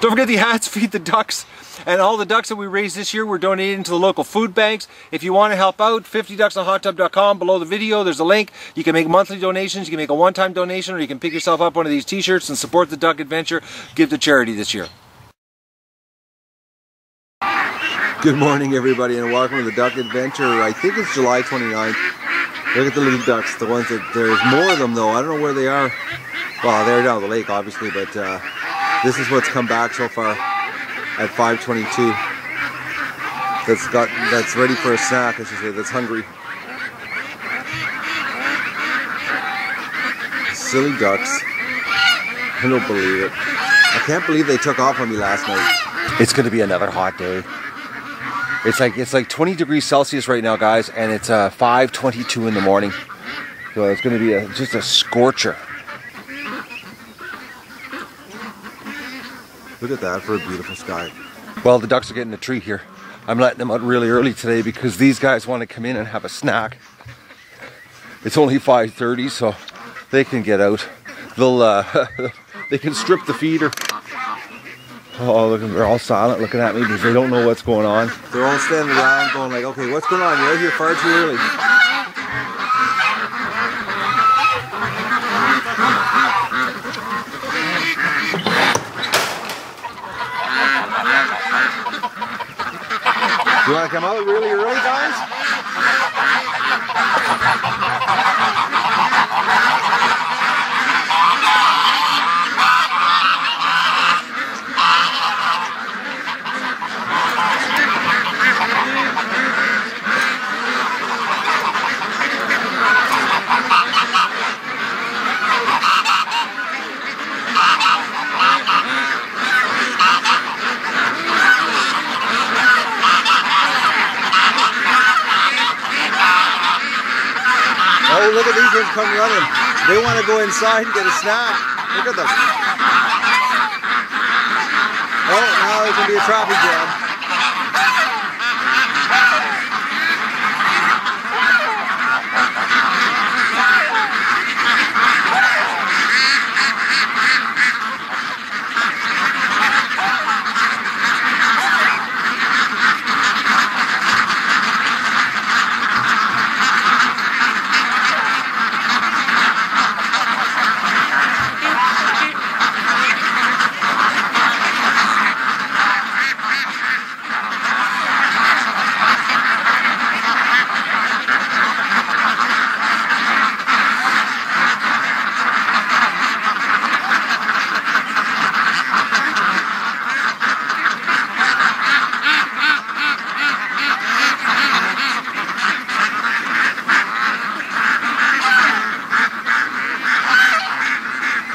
Don't forget the hats feed the ducks. And all the ducks that we raised this year, we're donating to the local food banks. If you want to help out, 50ducksinahottub.com. Below the video, there's a link. You can make monthly donations, you can make a one-time donation, or you can pick yourself up one of these t-shirts and support the duck adventure. Give to charity this year. Good morning, everybody, and welcome to the Duck Adventure. I think it's July 29th. Look at the little ducks, the ones that, there's more of them though. I don't know where they are. Well, they're down the lake, obviously, but uh, this is what's come back so far at 522. That's got, that's ready for a snack, I should say, that's hungry. Silly ducks. I don't believe it. I can't believe they took off on me last night. It's gonna be another hot day. It's like it's like 20 degrees Celsius right now, guys, and it's uh, 5:22 in the morning. So it's going to be a, just a scorcher. Look at that for a beautiful sky. Well, the ducks are getting a treat here. I'm letting them out really early today because these guys want to come in and have a snack. It's only 5:30, so they can get out. They'll uh, they can strip the feeder Oh, look, they're all silent looking at me because they don't know what's going on. They're all standing around going like, okay, what's going on? You're out here far too early. To come out really early, guys? Oh, look at these ones come running. They want to go inside and get a snack. Look at them. Oh, now going to be a traffic jam.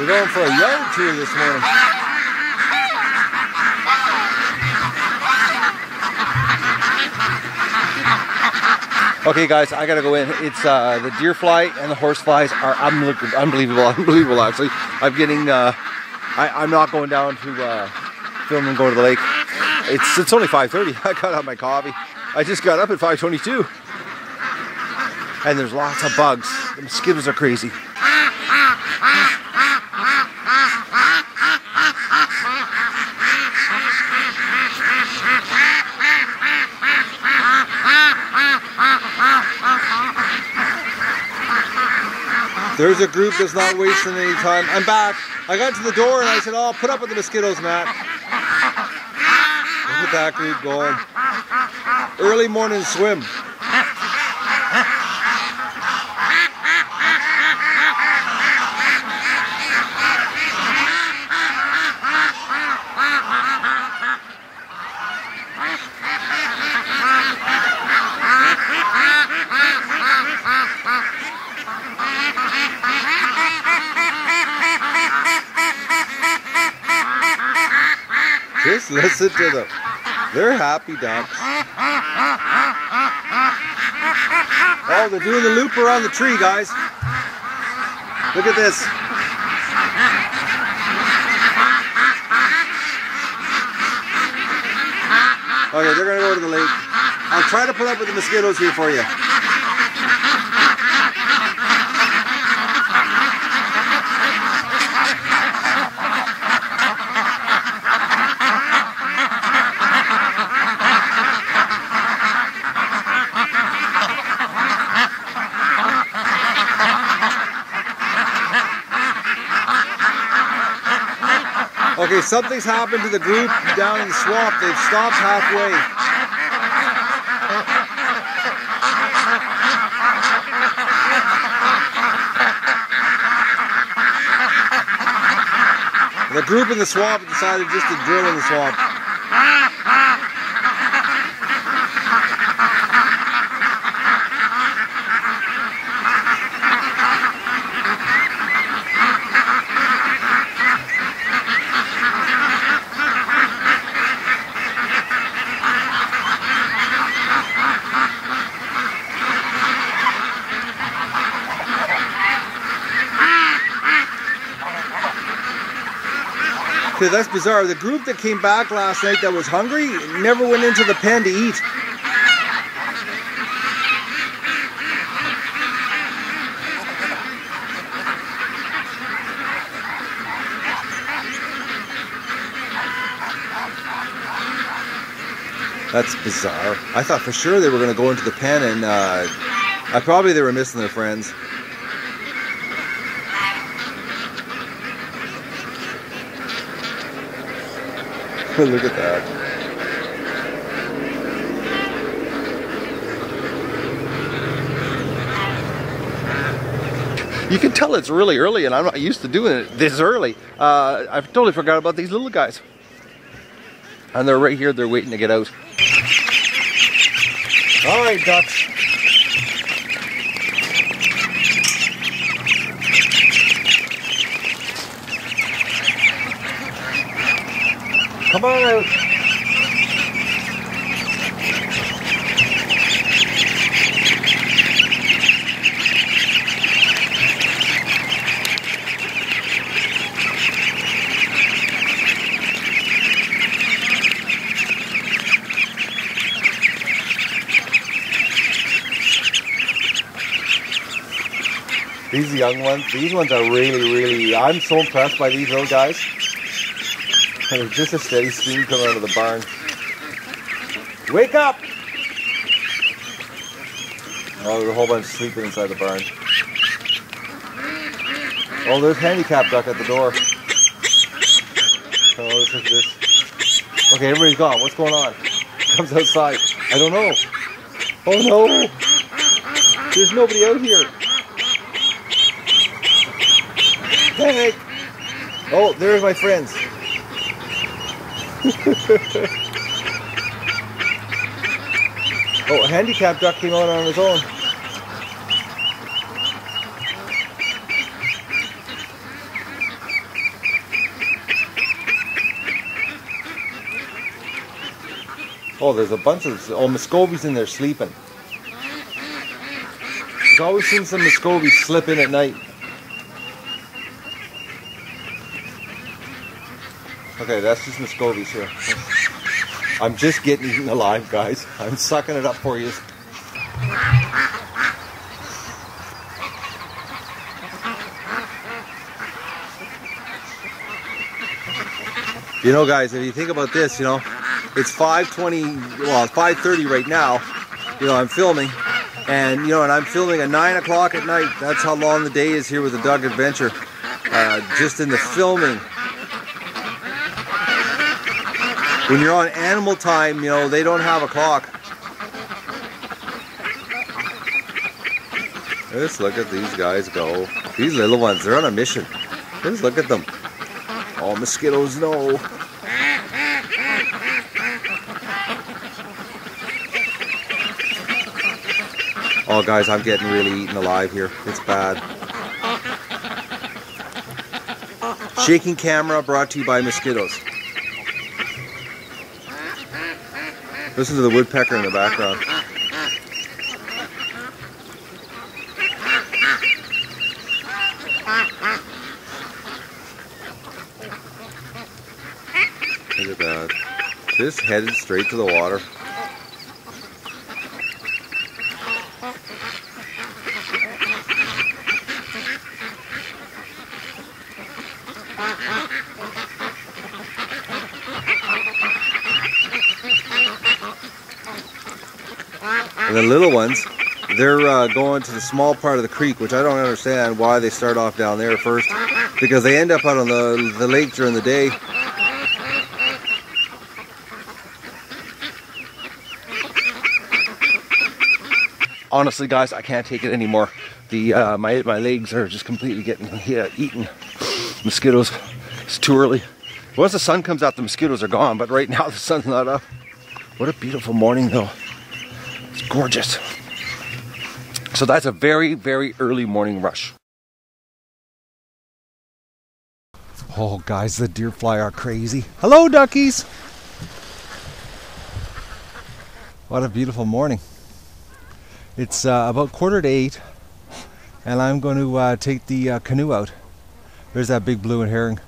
We're going tour this morning. Okay, guys, I gotta go in. It's uh, the deer fly and the horse flies are unbelievable, unbelievable. Actually, I'm getting. Uh, I, am not going down to uh, film and go to the lake. It's it's only 5:30. I got out my coffee. I just got up at 5:22, and there's lots of bugs. The mosquitoes are crazy. There's a group that's not wasting any time. I'm back. I got to the door and I said, oh, put up with the mosquitoes, Matt. Look at that group going. Early morning swim. Just listen to them. They're happy ducks. Oh, they're doing the loop around the tree, guys. Look at this. Okay, they're gonna go to the lake. I'll try to put up with the mosquitoes here for you. Okay, something's happened to the group down in the swamp. They've stopped halfway. The group in the swamp decided just to drill in the swamp. Okay, that's bizarre. The group that came back last night that was hungry never went into the pen to eat. That's bizarre. I thought for sure they were going to go into the pen and uh, I probably they were missing their friends. Look at that. You can tell it's really early, and I'm not used to doing it this early. Uh, I totally forgot about these little guys. And they're right here, they're waiting to get out. All right, ducks. These young ones, these ones are really, really, I'm so impressed by these little guys. There's just a steady stream coming out of the barn. Wake up! Oh, there's a whole bunch sleeping inside the barn. Oh, there's handicap duck at the door. Oh, this is this. Okay, everybody's gone. What's going on? Comes outside. I don't know. Oh no! There's nobody out here. Hey! Oh, there's my friends. Oh, a handicap duck came out on his own. Oh, there's a bunch of oh Muscovies in there sleeping. There's always seen some Muscovies slip in at night. Okay, that's just Muscovies here. I'm just getting eaten alive, guys. I'm sucking it up for you. You know, guys, if you think about this, you know, it's 5:20, well, it's 5:30 right now. You know, I'm filming, and you know, and I'm filming at nine o'clock at night. That's how long the day is here with the Duck Adventure. Uh, just in the filming. When you're on animal time, you know, they don't have a clock. Just look at these guys go. These little ones, they're on a mission. Just look at them. All mosquitoes, no. Oh, guys, I'm getting really eaten alive here. It's bad. Shaking camera brought to you by mosquitoes. Listen to the woodpecker in the background. Look at that. Just headed straight to the water. little ones, they're uh, going to the small part of the creek, which I don't understand why they start off down there first, because they end up out on the, the lake during the day. Honestly, guys, I can't take it anymore. The uh, my my legs are just completely getting yeah, eaten. Mosquitoes. It's too early. Once the sun comes out, the mosquitoes are gone. But right now, the sun's not up. What a beautiful morning, though. Gorgeous. So that's a very, very early morning rush. Oh, guys, the deer fly are crazy. Hello, duckies. What a beautiful morning. It's uh, about quarter to eight, and I'm going to uh, take the uh, canoe out. There's that big blue heron.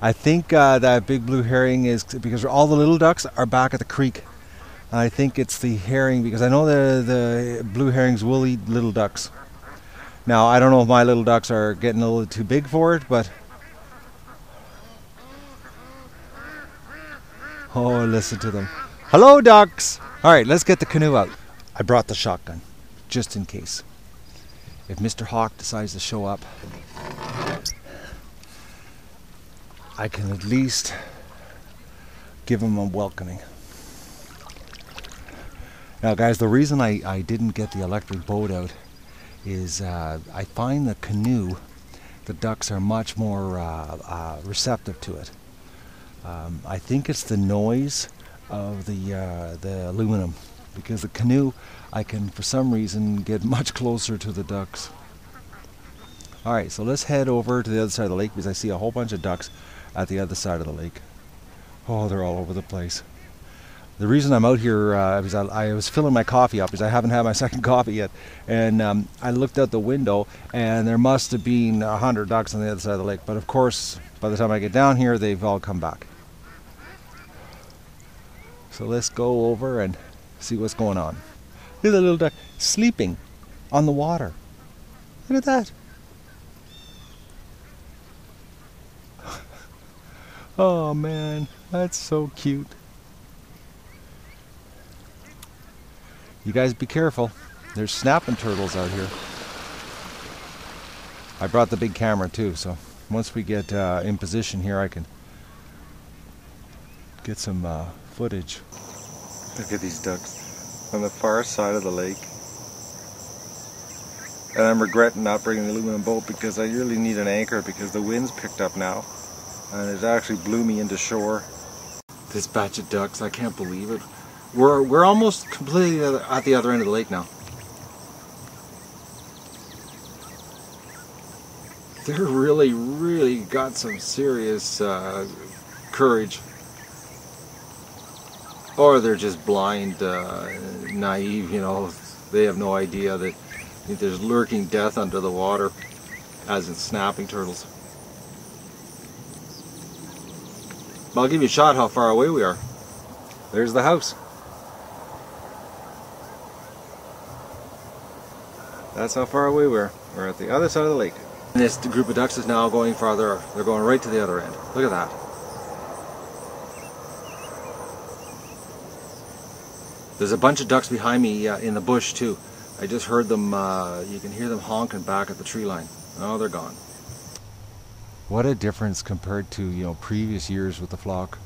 I think uh, that big blue heron is because all the little ducks are back at the creek. I think it's the heron because I know the the blue herons will eat little ducks. Now I don't know if my little ducks are getting a little too big for it, but oh, listen to them. Hello, ducks. All right, let's get the canoe out. I brought the shotgun just in case. If Mr. Hawk decides to show up, I can at least give him a welcoming. Now, guys, the reason I, I didn't get the electric boat out is uh, I find the canoe, the ducks are much more uh, uh, receptive to it. Um, I think it's the noise of the uh, the aluminum because the canoe I can for some reason get much closer to the ducks. All right, so let's head over to the other side of the lake because I see a whole bunch of ducks at the other side of the lake. Oh, they're all over the place. The reason I'm out here uh, is I, I, was filling my coffee up because I haven't had my second coffee yet, and um, I looked out the window and there must have been a hundred ducks on the other side of the lake. But of course, by the time I get down here, they've all come back. So let's go over and see what's going on. Look at the little duck sleeping on the water. Look at that. oh man, that's so cute. You guys be careful. There's snapping turtles out here. I brought the big camera too, so once we get uh, in position here, I can get some uh, footage. Look at these ducks on the far side of the lake. And I'm regretting not bringing the aluminum boat because I really need an anchor because the wind's picked up now. And it actually blew me into shore. This batch of ducks, I can't believe it. We're, we're almost completely at the other end of the lake now. They're really, really got some serious uh, courage. Or they're just blind, uh, naive, you know. They have no idea that there's lurking death under the water, as in snapping turtles. I'll give you a shot how far away we are. There's the house. That's how far away we're. We're at the other side of the lake. And this group of ducks is now going farther. They're going right to the other end. Look at that. There's a bunch of ducks behind me uh, in the bush too. I just heard them, uh, you can hear them honking back at the tree line. Oh, they're gone. What a difference compared to, you know, previous years with the flock.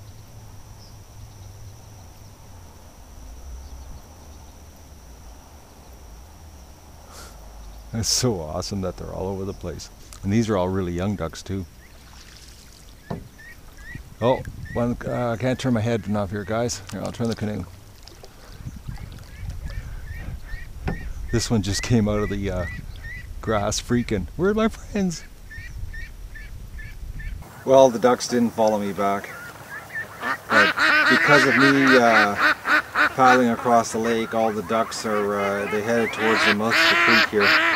It's so awesome that they're all over the place. And these are all really young ducks too. Oh, one, uh, I can't turn my head enough here, guys. Here, I'll turn the canoe. This one just came out of the uh, grass freaking. Where are my friends? Well, the ducks didn't follow me back. But because of me uh, paddling across the lake, all the ducks are, uh, they headed towards the mouth of the creek here.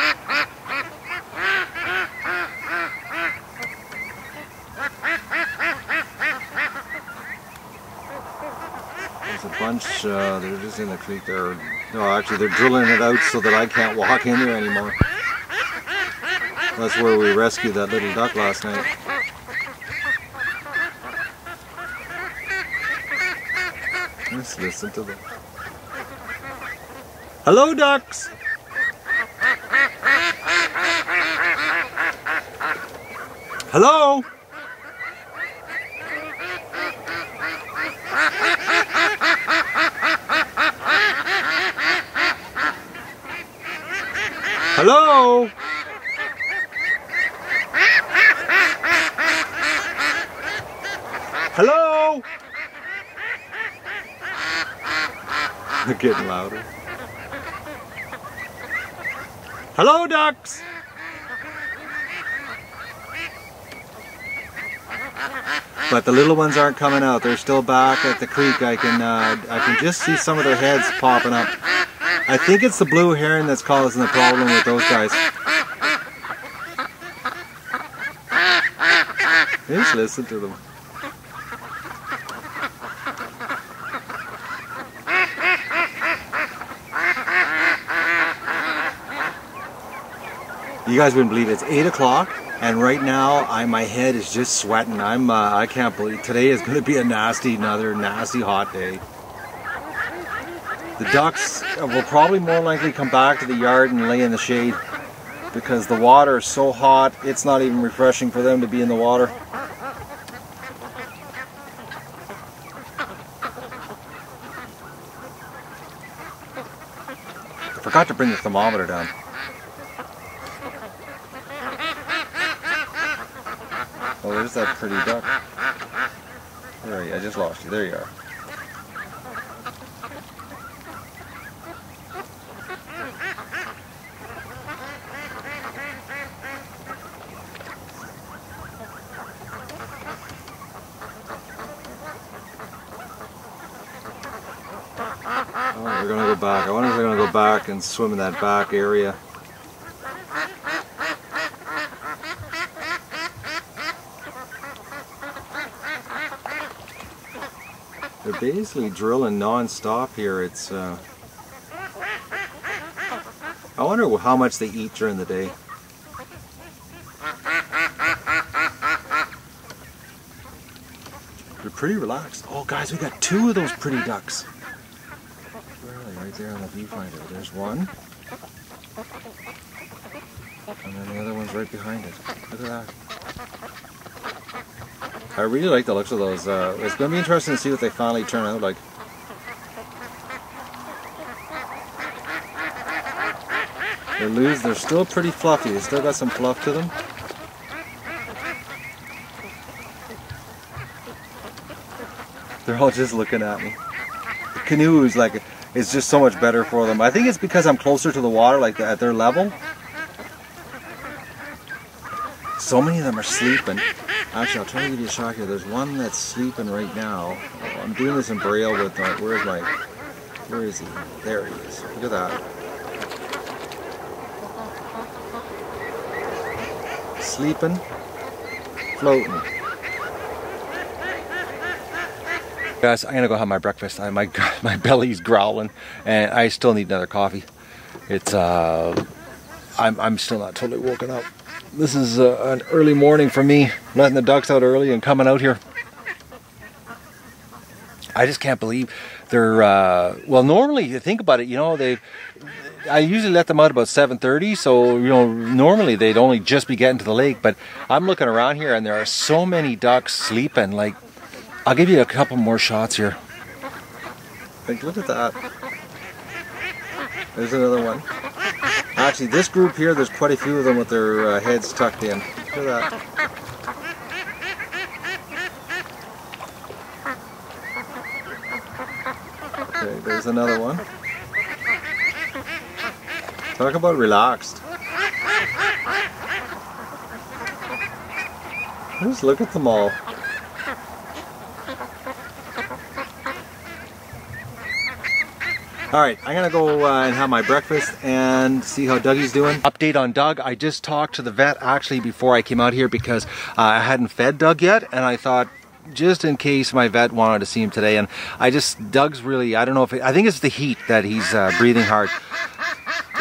Uh, they're just in the creek there. No, actually they're drilling it out so that I can't walk in there anymore. That's where we rescued that little duck last night. Let's listen to them. Hello, ducks! Hello! Hello? Hello? They're getting louder. Hello, ducks? But the little ones aren't coming out. They're still back at the creek. I can uh, I can just see some of their heads popping up. I think it's the blue heron that's causing the problem with those guys. Just listen to them. You guys wouldn't believe it. It's 8 o'clock and right now I my head is just sweating. I'm uh, I can't believe today is going to be a nasty another nasty hot day. The ducks will probably more likely come back to the yard and lay in the shade because the water is so hot it's not even refreshing for them to be in the water. I forgot to bring the thermometer down. Oh, there's that pretty duck. Where are you? I just lost you. There you are. We're gonna go back. I wonder if they're gonna go back and swim in that back area. They're basically drilling non-stop here. It's. Uh, I wonder how much they eat during the day. They're pretty relaxed. Oh, guys, we got two of those pretty ducks. Where are they? Right there on the viewfinder. There's one. And then the other one's right behind it. Look at that. I really like the looks of those. Uh, it's going to be interesting to see what they finally turn out like. They're loose. They're still pretty fluffy. They still got some fluff to them. They're all just looking at me. The canoe is like, it's just so much better for them. I think it's because I'm closer to the water, like at their level. So many of them are sleeping. Actually, I'll try to give you a shot here. There's one that's sleeping right now. Oh, I'm doing this in braille with my, where's my, where is he? There he is. Look at that. Sleeping, floating. Guys, I'm gonna go have my breakfast. I, my my belly's growling, and I still need another coffee. It's uh, I'm I'm still not totally woken up. This is uh, an early morning for me, letting the ducks out early and coming out here. I just can't believe they're uh, well. Normally, you think about it, you know they. I usually let them out about 7:30, so you know normally they'd only just be getting to the lake. But I'm looking around here, and there are so many ducks sleeping. Like, I'll give you a couple more shots here. Like, look at that. There's another one. Actually, this group here, there's quite a few of them with their uh, heads tucked in. Look at that. Okay, there's another one. Talk about relaxed. Just look at them all. All right, I'm gonna go uh, and have my breakfast and see how Dougie's doing. Update on Doug. I just talked to the vet actually before I came out here because uh, I hadn't fed Doug yet, and I thought just in case my vet wanted to see him today. And I just Doug's really I don't know if it, I think it's the heat that he's uh, breathing hard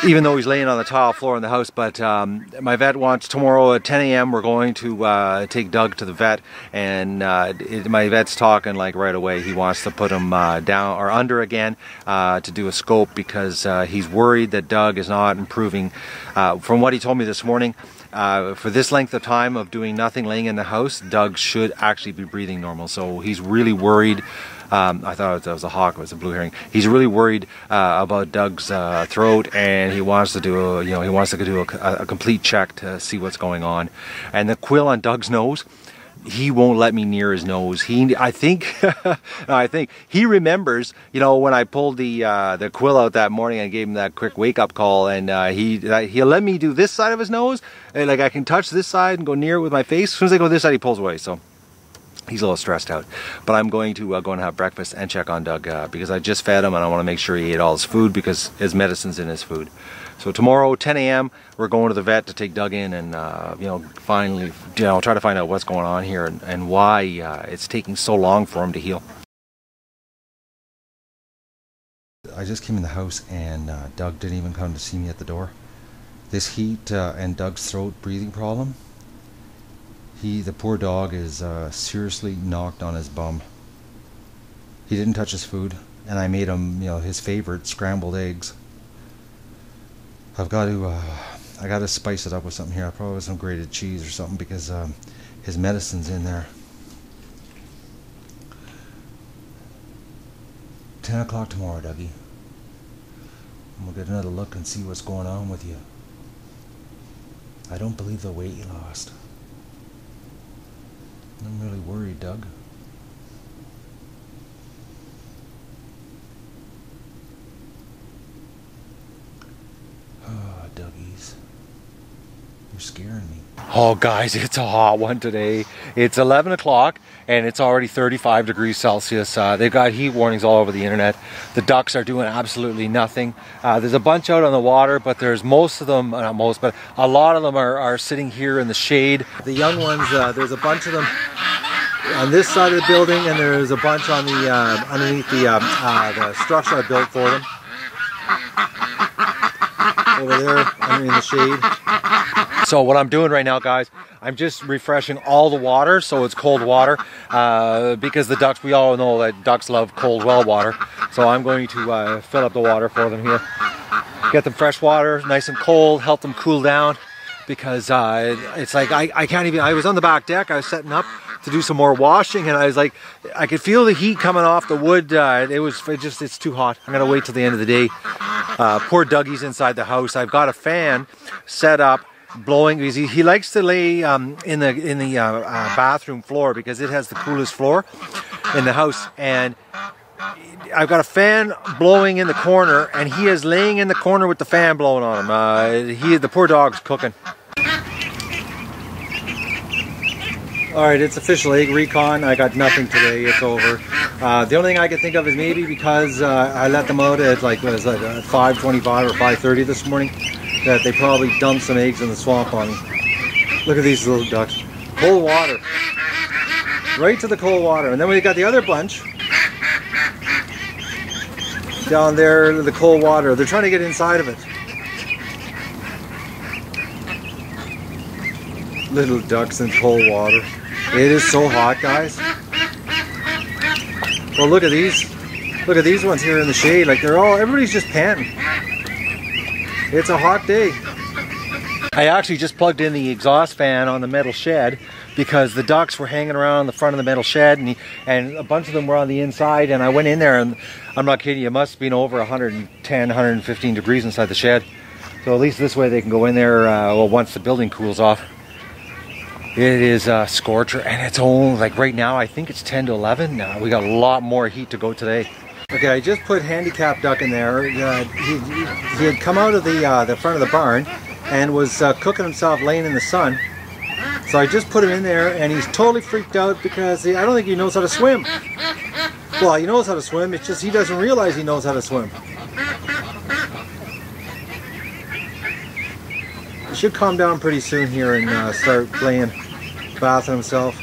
even though he's laying on the tile floor in the house. But um, my vet wants tomorrow at 10 a.m. We're going to uh, take Doug to the vet, and uh, it, my vet's talking like right away. He wants to put him uh, down or under again uh, to do a scope because uh, he's worried that Doug is not improving. Uh, from what he told me this morning. for this length of time of doing nothing, laying in the house, Doug should actually be breathing normal. So he's really worried Um, I thought it was a hawk. It was a blue heron. He's really worried uh, about Doug's uh, throat, and he wants to do a, you know he wants to do a, a complete check to see what's going on. And the quill on Doug's nose he won't let me near his nose. He, I think, I think he remembers. You know, when I pulled the uh, the quill out that morning and gave him that quick wake up call, and uh, he he'll let me do this side of his nose, and like I can touch this side and go near it with my face. As soon as I go this side, he pulls away. So he's a little stressed out. But I'm going to uh, go and have breakfast and check on Doug uh, because I just fed him and I want to make sure he ate all his food because his medicine's in his food. So tomorrow, 10 a.m., we're going to the vet to take Doug in and, uh, you know, finally, you know, try to find out what's going on here and, and why uh, it's taking so long for him to heal. I just came in the house and uh, Doug didn't even come to see me at the door. This heat uh, and Doug's throat breathing problem, he, the poor dog, is uh, seriously knocked on his bum. He didn't touch his food, and I made him, you know, his favorite scrambled eggs. I've got to uh, I got to spice it up with something here. I probably some grated cheese or something because um, his medicine's in there. 10 o'clock tomorrow, Dougie. And we'll get another look and see what's going on with you. I don't believe the weight you lost. I'm really worried, Doug. Oh, Dougies. You're scaring me. Oh, guys, it's a hot one today. It's 11 o'clock and it's already 35 degrees Celsius. Uh, they've got heat warnings all over the internet. The ducks are doing absolutely nothing. Uh, there's a bunch out on the water, but there's most of them, uh, not most, but a lot of them are, are sitting here in the shade. The young ones, uh, there's a bunch of them on this side of the building, and there's a bunch on the uh, underneath the, um, uh, the structure I built for them over there under in the shade. So what I'm doing right now, guys, I'm just refreshing all the water, so it's cold water, uh, because the ducks, we all know that ducks love cold well water. So I'm going to uh, fill up the water for them here. Get them fresh water, nice and cold, help them cool down, because uh, it's like I, I can't even, I was on the back deck, I was setting up, to do some more washing and I was like I could feel the heat coming off the wood uh, it was it just it's too hot I'm gonna wait till the end of the day uh, poor Dougie's inside the house I've got a fan set up blowing he, he likes to lay um, in the in the uh, uh bathroom floor because it has the coolest floor in the house and I've got a fan blowing in the corner and he is laying in the corner with the fan blowing on him uh, he the poor dog's cooking All right, it's official egg recon. I got nothing today. It's over. Uh, the only thing I could think of is maybe because uh, I let them out at like is that, 5:25 or 5:30 this morning, that they probably dumped some eggs in the swamp on. Look at these little ducks. Cold water. Right to the cold water. And then we got the other bunch down there, the cold water. They're trying to get inside of it. Little ducks in cold water. It is so hot, guys. Well, look at these. Look at these ones here in the shade. Like they're all, everybody's just panting. It's a hot day. I actually just plugged in the exhaust fan on the metal shed because the ducks were hanging around the front of the metal shed and, he, and a bunch of them were on the inside and I went in there and I'm not kidding you, it must have been over 110, 115 degrees inside the shed. So at least this way they can go in there uh, well, once the building cools off. It is a scorcher and it's only like right now I think it's 10 to 11. Now we got a lot more heat to go today. Okay, I just put handicap duck in there. Uh, he, he, had come out of the uh, the front of the barn and was uh, cooking himself laying in the sun. So I just put him in there and he's totally freaked out because he, I don't think he knows how to swim. Well, he knows how to swim, it's just he doesn't realize he knows how to swim. He should calm down pretty soon here and uh, start playing bathing himself.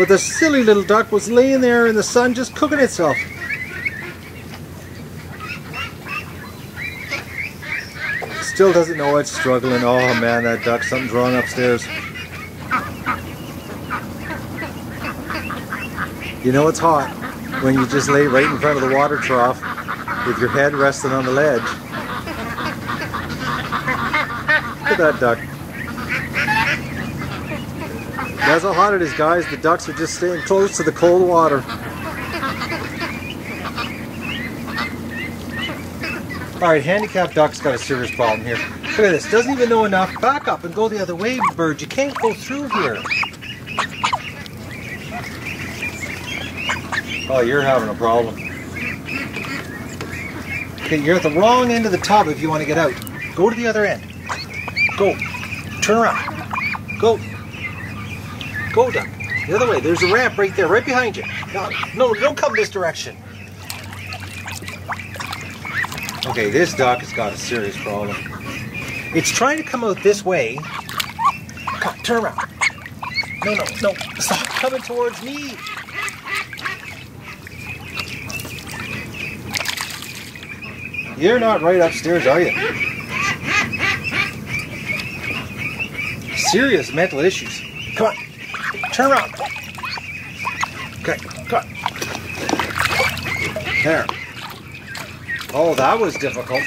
But the silly little duck was laying there in the sun just cooking itself. Still doesn't know it's struggling. Oh man, that duck, something's wrong upstairs. You know it's hot when you just lay right in front of the water trough with your head resting on the ledge. Look at that duck. That's how hot it is, guys. The ducks are just staying close to the cold water. All right, handicapped duck's got a serious problem here. Look at this, doesn't even know enough. Back up and go the other way, bird. You can't go through here. Oh, you're having a problem. Okay, you're at the wrong end of the tub if you want to get out. Go to the other end. Go. Turn around. Go. Go, down. The other way. There's a ramp right there, right behind you. No, no, don't come this direction. Okay, this duck has got a serious problem. It's trying to come out this way. Come, turn around. No, no, no. Stop coming towards me. You're not right upstairs, are you? Serious mental issues. Come on. Turn around. Okay, on. There. Oh, that was difficult.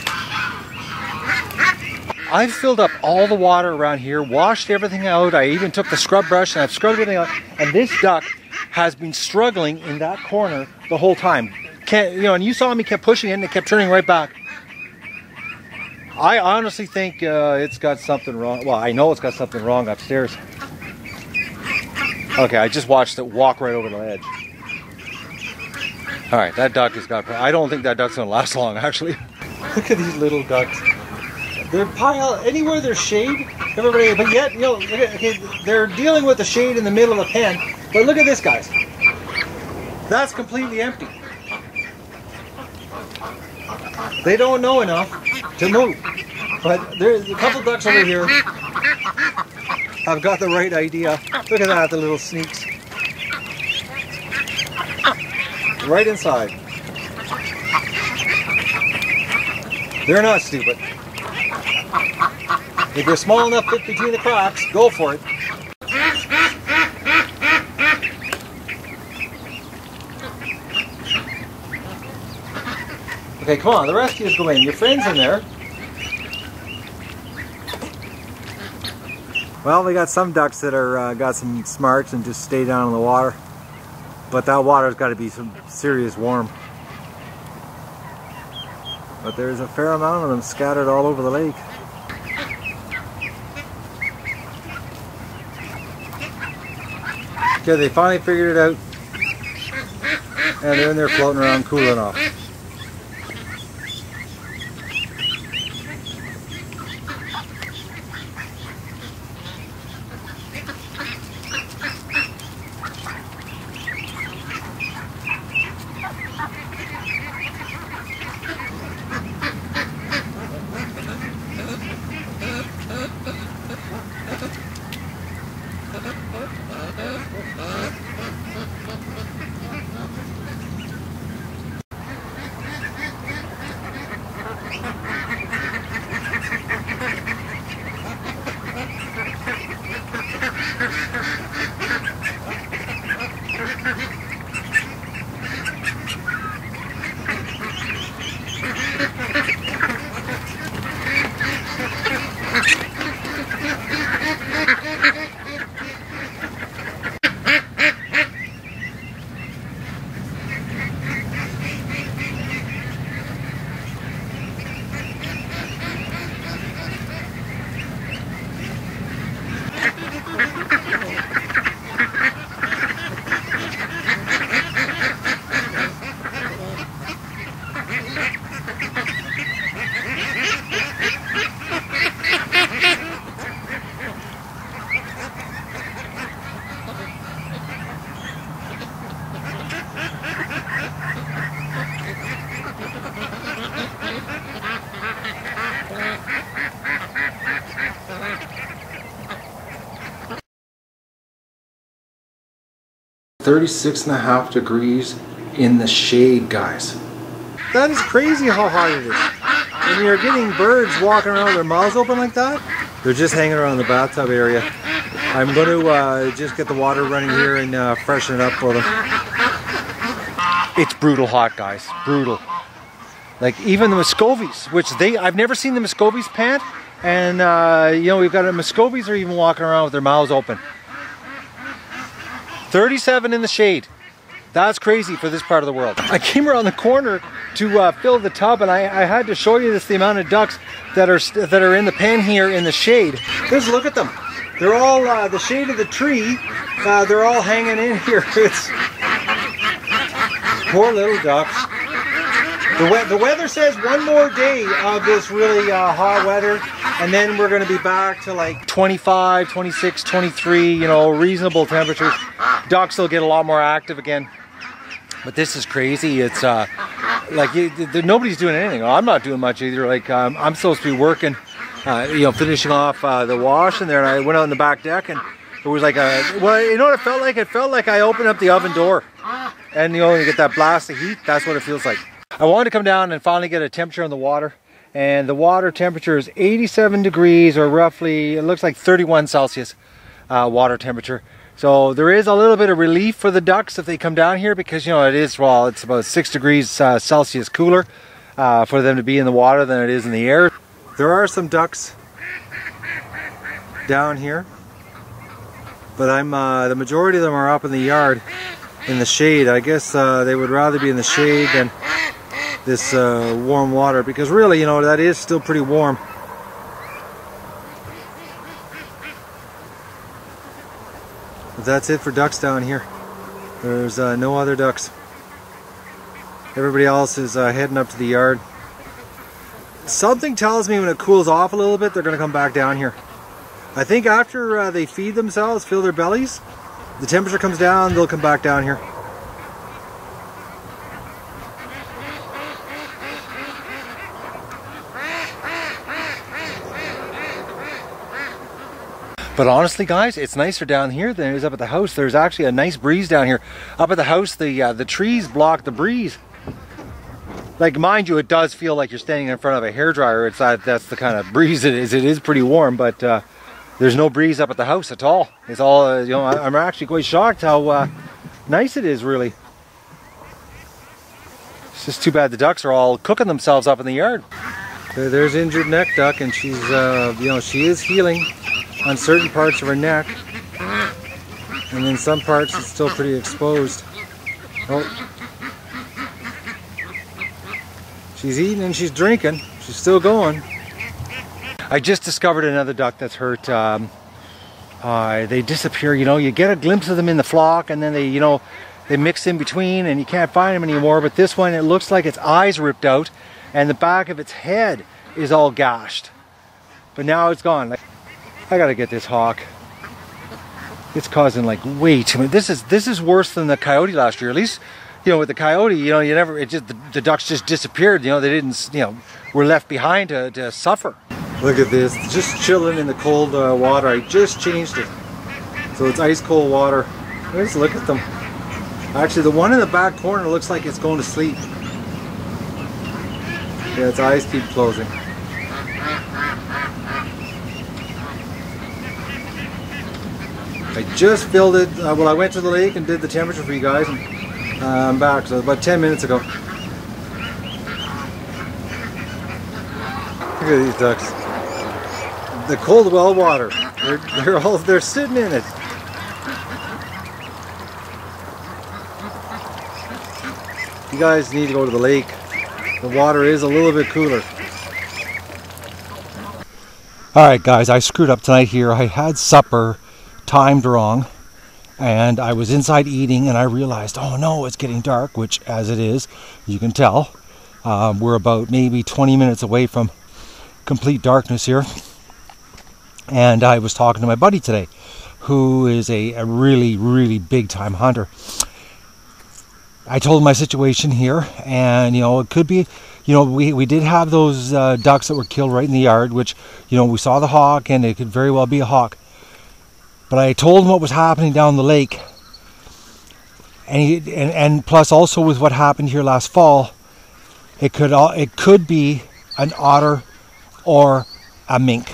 I've filled up all the water around here, washed everything out. I even took the scrub brush and I've scrubbed everything out. And this duck has been struggling in that corner the whole time. Can't, you know, and you saw me kept pushing it and it kept turning right back. I honestly think uh, it's got something wrong. Well, I know it's got something wrong upstairs. Okay, I just watched it walk right over the edge. All right, that duck has got. I don't think that duck's gonna last long, actually. Look at these little ducks. They're pile anywhere there's shade. Everybody, but yet, you know, okay, they're dealing with the shade in the middle of the pen. But look at this, guys. That's completely empty. They don't know enough to move. But there's a couple ducks over here. I've got the right idea. Look at that, the little sneaks. Right inside. They're not stupid. If you're small enough fit between the cracks, go for it. Okay, come on, the you go in. Your friend's in there. Well, we got some ducks that are uh, got some smarts and just stay down in the water. But that water's got to be some serious warm. But there's a fair amount of them scattered all over the lake. Okay, they finally figured it out. And they're in there floating around cooling off. Thirty-six and a half degrees in the shade, guys. That is crazy how hot it is. When you're getting birds walking around with their mouths open like that, they're just hanging around the bathtub area. I'm going to uh, just get the water running here and uh, freshen it up for them. It's brutal hot, guys. Brutal. Like even the Muscovies, which they I've never seen the Muscovies pant, and uh, you know we've got a Muscovies are even walking around with their mouths open. 37 in the shade. That's crazy for this part of the world. I came around the corner to uh, fill the tub and I, I, had to show you this the amount of ducks that are that are in the pen here in the shade. Just look at them. They're all uh, the shade of the tree. Uh, they're all hanging in here. It's poor little ducks. The, we the, weather says one more day of this really uh, hot weather and then we're going to be back to like 25, 26, 23, you know, reasonable temperatures. Ducks will get a lot more active again. But this is crazy. It's uh, like you, nobody's doing anything. I'm not doing much either. Like um, I'm supposed to be working, uh, you know, finishing off uh, the wash in there, and I went out on the back deck, and it was like a well, you know what it felt like? It felt like I opened up the oven door, and you you get that blast of heat. That's what it feels like. I wanted to come down and finally get a temperature on the water, and the water temperature is 87 degrees, or roughly it looks like 31 Celsius uh, water temperature. So there is a little bit of relief for the ducks if they come down here because, you know, it is, well, it's about six degrees uh, Celsius cooler uh, for them to be in the water than it is in the air. There are some ducks down here, but I'm, uh, the majority of them are up in the yard in the shade. I guess uh, they would rather be in the shade than this uh, warm water because really, you know, that is still pretty warm. But that's it for ducks down here. There's uh, no other ducks. Everybody else is uh, heading up to the yard. Something tells me when it cools off a little bit, they're going to come back down here. I think after uh, they feed themselves, fill their bellies, the temperature comes down, they'll come back down here. But honestly, guys, it's nicer down here than it is up at the house. There's actually a nice breeze down here. Up at the house, the uh, the trees block the breeze. Like, mind you, it does feel like you're standing in front of a hair dryer. It's that that's the kind of breeze it is. It is pretty warm, but uh, there's no breeze up at the house at all. It's all, uh, you know, I'm actually quite shocked how uh, nice it is, really. It's just too bad the ducks are all cooking themselves up in the yard. There's injured neck duck, and she's, uh, you know, she is healing on certain parts of her neck. And in some parts it's still pretty exposed. Oh. She's eating and she's drinking. She's still going. I just discovered another duck that's hurt. Um, uh, they disappear, you know, you get a glimpse of them in the flock and then they, you know, they mix in between and you can't find them anymore. But this one, it looks like its eyes ripped out and the back of its head is all gashed. But now it's gone. I gotta get this hawk. It's causing like way too much. This is this is worse than the coyote last year. At least, you know, with the coyote, you know, you never it just the, the ducks just disappeared. You know, they didn't, you know, were left behind to, to suffer. Look at this, just chilling in the cold uh, water. I just changed it, so it's ice cold water. Let's look at them. Actually, the one in the back corner looks like it's going to sleep. Yeah, its eyes keep closing. I just filled it, uh, well I went to the lake and did the temperature for you guys and uh, I'm back, so about 10 minutes ago. Look at these ducks. The cold well water, they're, they're all, they're sitting in it. You guys need to go to the lake. The water is a little bit cooler. Alright guys, I screwed up tonight here. I had supper timed wrong and I was inside eating and I realized, oh no, it's getting dark, which as it is, you can tell. Um, we're about maybe 20 minutes away from complete darkness here. And I was talking to my buddy today, who is a, a really, really big time hunter. I told him my situation here, and you know, it could be, you know, we, we did have those uh, ducks that were killed right in the yard, which, you know, we saw the hawk, and it could very well be a hawk. But I told him what was happening down the lake. And, he, and, and plus also with what happened here last fall, it could all, it could be an otter or a mink.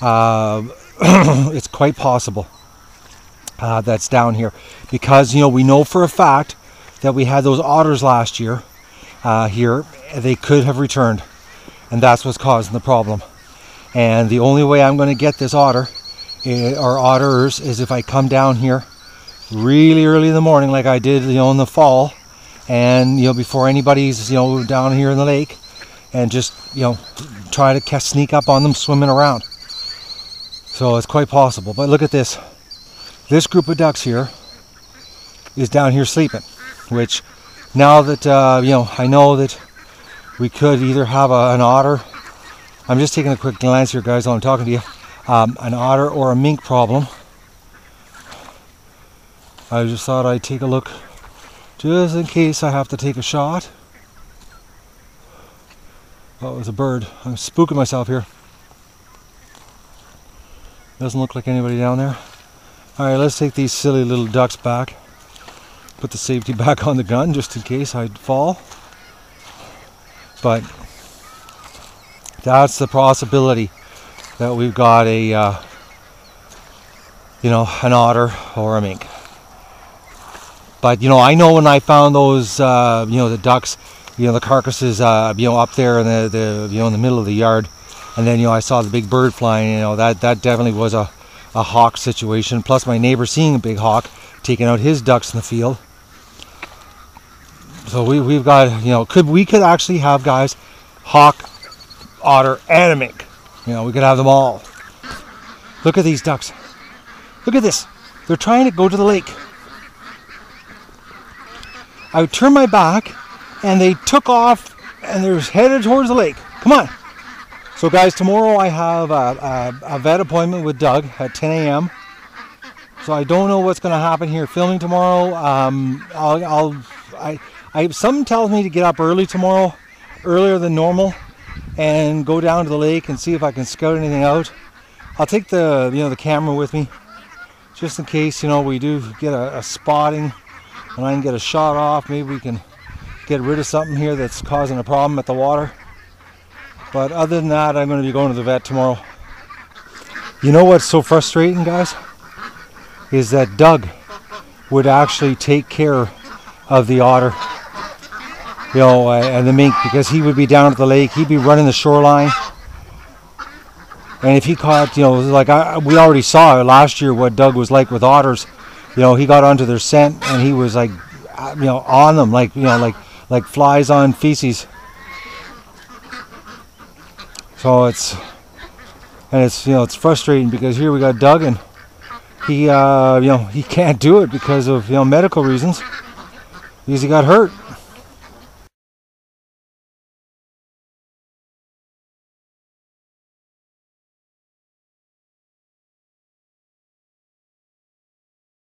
Uh, it's quite possible uh, that's down here because you know we know for a fact that we had those otters last year uh, here. They could have returned, and that's what's causing the problem. And the only way I'm going to get this otter or otters is if I come down here really early in the morning, like I did, you know, in the fall, and you know, before anybody's, you know, down here in the lake, and just, you know, try to sneak up on them swimming around. So it's quite possible. But look at this. This group of ducks here is down here sleeping, which now that uh, you know, I know that we could either have a, an otter. I'm just taking a quick glance here, guys, while I'm talking to you. Um, an otter or a mink problem. I just thought I'd take a look just in case I have to take a shot. Oh, it was a bird. I'm spooking myself here. Doesn't look like anybody down there. Alright, let's take these silly little ducks back. Put the safety back on the gun just in case I'd fall. But that's the possibility that we've got a, uh, you know, an otter or a mink. But you know, I know when I found those, uh, you know, the ducks, you know, the carcasses, uh, you know, up there in the, the, you know, in the middle of the yard, and then you know, I saw the big bird flying. You know, that that definitely was a, a hawk situation. Plus, my neighbor seeing a big hawk taking out his ducks in the field. So we we've got, you know, could we could actually have guys, hawk, otter, and a mink. You know, we could have them all. Look at these ducks. Look at this. They're trying to go to the lake. I would turn my back and they took off and they're headed towards the lake. Come on. So, guys, tomorrow I have a, a, a vet appointment with Doug at 10 a.m. So I don't know what's going to happen here filming tomorrow. Um, I'll, I'll, I, I, something tells me to get up early tomorrow, earlier than normal, and go down to the lake and see if I can scout anything out. I'll take the, you know, the camera with me, just in case, you know, we do get a, a spotting and I can get a shot off. Maybe we can get rid of something here that's causing a problem at the water. But other than that, I'm going to be going to the vet tomorrow. You know what's so frustrating, guys? Is that Doug would actually take care of the otter, you know, uh, and the mink because he would be down at the lake. He'd be running the shoreline. And if he caught, you know, like I, we already saw last year what Doug was like with otters, you know, he got onto their scent and he was like, uh, you know, on them, like, you know, like, like flies on feces. So it's, and it's, you know, it's frustrating because here we got Doug and he, uh, you know, he can't do it because of, you know, medical reasons because he got hurt.